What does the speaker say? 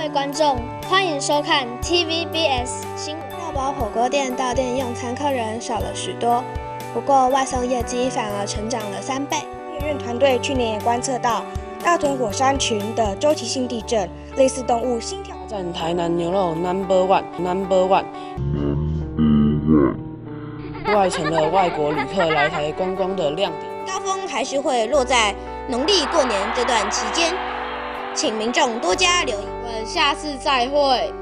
位观众，欢迎收看 TVBS 新大堡火锅店到店用餐客人少了许多，不过外送业绩反而成长了三倍。验院团队去年也观测到大屯火山群的周期性地震，类似动物心跳。占台南牛肉 Number One Number One，外成了外国旅客来台观光的亮点。高峰还是会落在农历过年这段期间，请民众多加留意。我们下次再会。